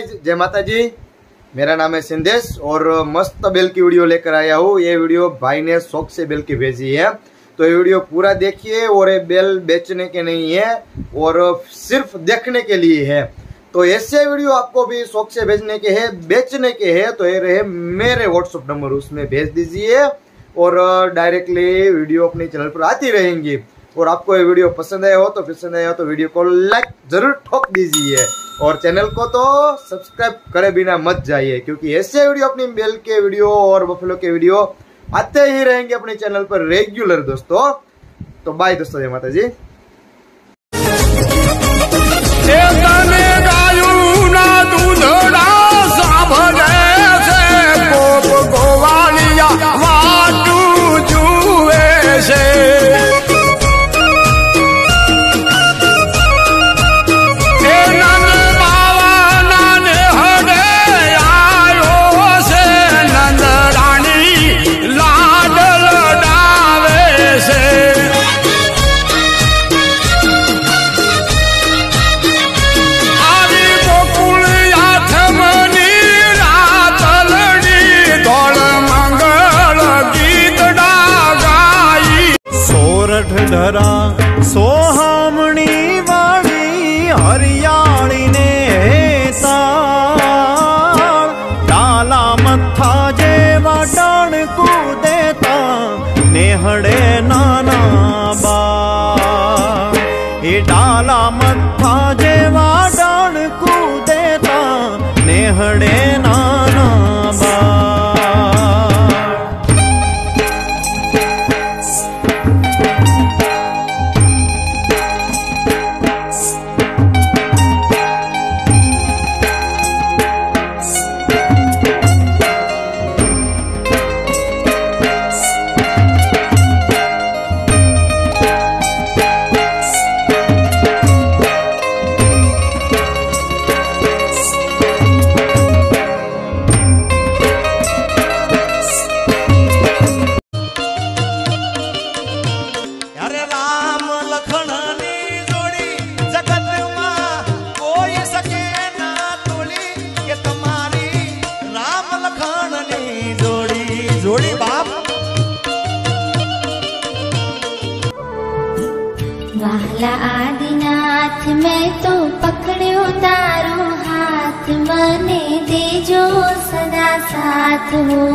Guys जय माता जी मेरा नाम है सिंदेश और मस्त बेल की वीडियो लेकर आया हूँ। ये वीडियो भाई ने शौक से बेल की भेजी है। तो ये वीडियो पूरा देखिए और ये बेल बेचने के नहीं है और सिर्फ़ देखने के लिए है। तो ऐसे वीडियो आपको भी शौक से भेजने के हैं, बेचने के हैं तो ये रहे मेरे व्हाट्सअप नंबर, उसमें भेज दीजिए और डायरेक्टली वीडियो अपने चैनल पर आती रहेंगी। और आपको ये वीडियो पसंद आया हो तो पसंद आया हो तो वीडियो को लाइक ज़रूर ठोक दीजिए। और चैनल को तो सब्सक्राइब करे बिना मत जाइए, क्योंकि ऐसे वीडियो अपनी बेल के वीडियो और बफलो के वीडियो आते ही रहेंगे अपने चैनल पर रेगुलर दोस्तों। तो बाय दोस्तों, जय माता जी ઢરા સોહામણી વાળી હરિયાળીને ડાલા મથા જેવા ડાણ કુદેતા નેહડે નાના બા એ ડાલા મથા जोड़ी बाप। वाहला आदिनाथ, में तो पकड़ो तारो हाथ, मने दे जो सदा साथ हो।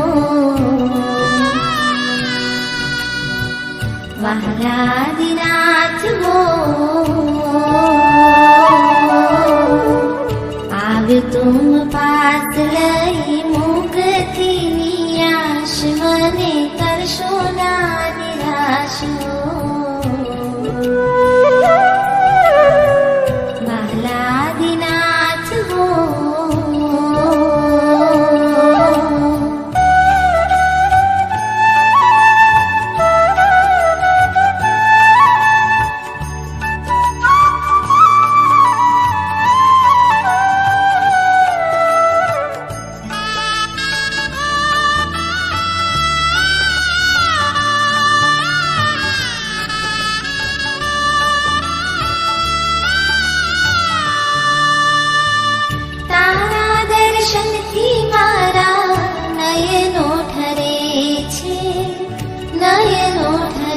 वाहला आदिनाथ हो। आवे तुम पास लई